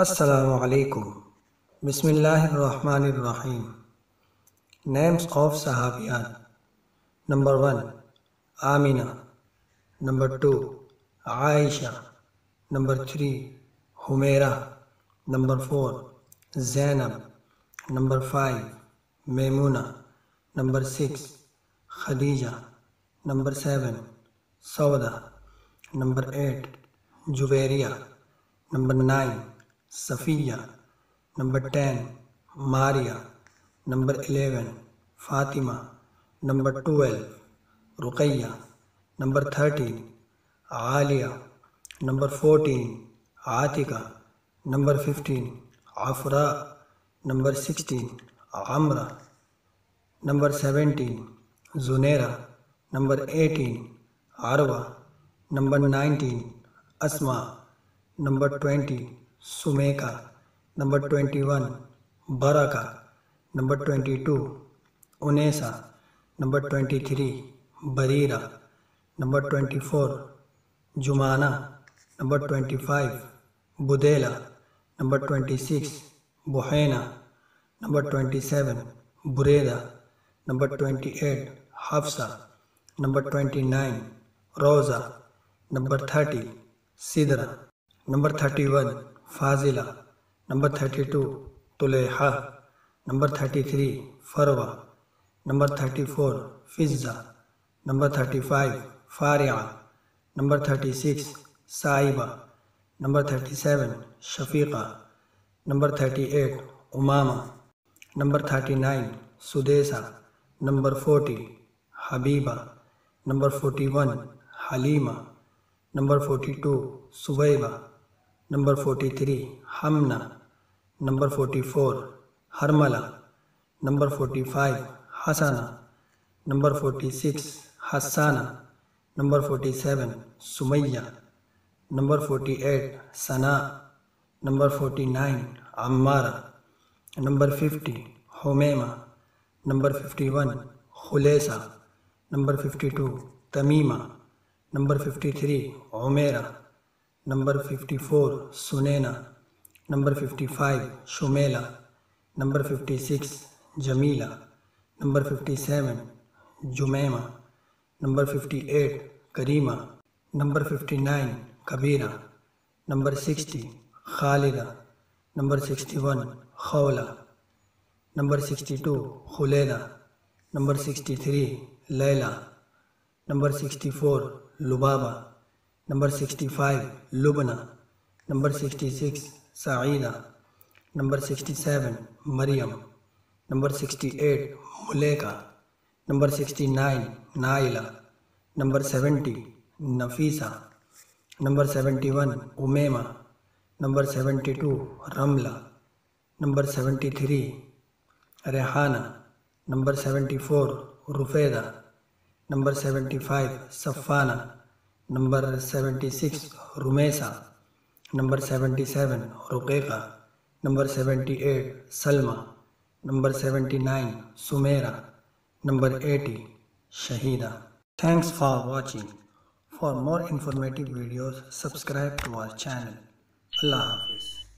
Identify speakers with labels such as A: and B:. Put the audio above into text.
A: السلام علیکم۔ بسم اللہ الرحمن الرحیم۔ نیمز آف صحابیان۔ نمبر ون، آمینہ۔ نمبر ٹو، عائشہ۔ Number three, Humaira. Number four, زینب۔ Number five, Maimuna. Number six, Khadija. Number seven سودا number eight, Javeria. Number nine Safia, number ten, Maria, number eleven, Fatima, number twelve, Ruqaiya, number thirteen, عالیہ، number fourteen, Atiqa, number fifteen Afra number sixteen, عمرہ، number seventeen, Zunaira, number eighteen, عروہ، number nineteen اسما number twenty سمیکا، number twenty one برکا number twenty two انیسا number twenty three Barira number twenty four جمانہ number twenty five بدیلا number twenty six بحینہ number twenty seven Burida number twenty eight, Hafsa, number twenty nine, روزہ، number thirty Sidra number thirty one فاضلہ، number thirty two Taliha, number thirty three فروہ، number thirty four Fizza, number thirty five Faria, number thirty six number thirty seven Shafiqa, number thirty eight Umama, number thirty nine Sudaisa, number forty حبیبہ، number forty one Halima, number forty two Sabiba number forty three Hamna number forty four Harmala number forty five Hasna number forty six Hasana number forty seven Sumaiya. Number forty eight ثنا. Number forty nine Umara. Number fifty Hamima. Number fifty one خلیسہ. Number fifty two Tamima. Number fifty three Umera. Number fifty four Sanina. Number fifty five Shamila number fifty six Jamila number fifty seven Jamima. Number fifty eight Karima. Number fifty nine کبیرہ. Number sixty Khaleda. Number sixty one Khawla. Number sixty two خلیدہ number sixty three Laila. Number sixty four لبابہ. Number sixty five, Lubna. Number sixty six Saeeda number sixty seven, Maryam. Number sixty eight, Malika. Number sixty nine, Naila. Number seventy, Nafisa. Number seventy one, Umaima. Number seventy two, رملہ۔ Number seventy three, Rehana. Number seventy four, رفیدہ۔ Number seventy five, Safana. Number seventy six Rumaisa number seventy seven رقیقہ، number seventy eight Salama, number seventy nine Samira, number eighty Shahida. Thanks for watching for more informative videos subscribe to our channel اللہ حافظ۔